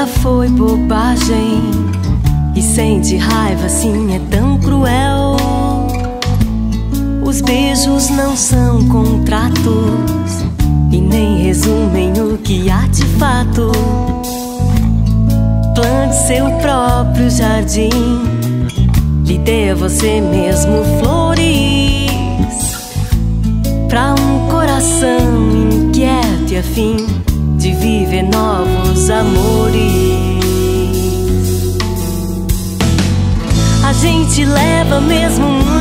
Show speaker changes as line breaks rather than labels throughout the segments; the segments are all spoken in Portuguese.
nunca foi bobagem. E sente raiva assim é tão cruel. Os beijos não são contratos e nem resumem o que há de fato. Plante seu próprio jardim, lhe dê a você mesmo flores pra um coração inquieto e afim de viver amores. A gente leva mesmo muito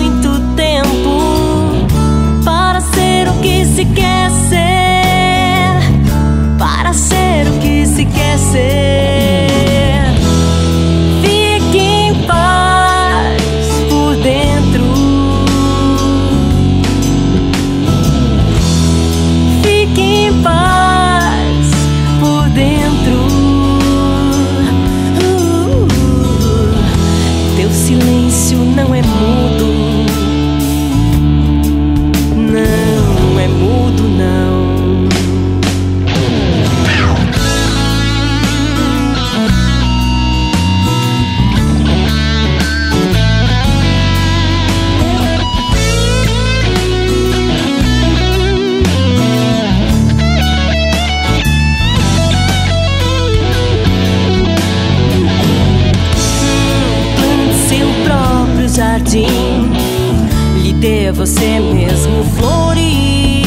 dê você mesmo flores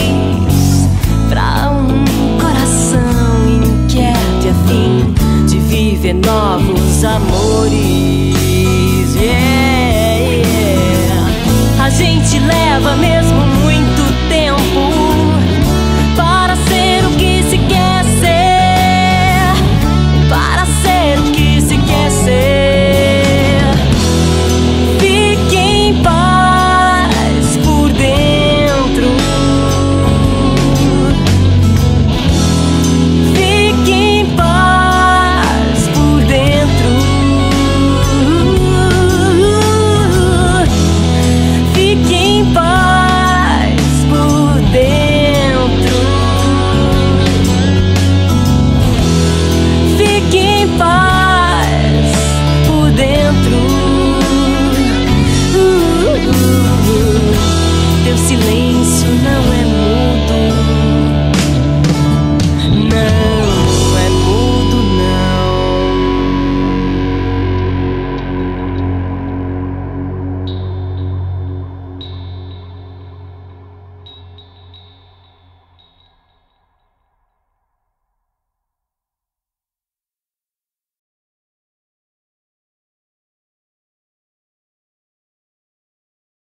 pra um coração inquieto e afim de viver novos amores. Yeah, yeah. A gente leva mesmo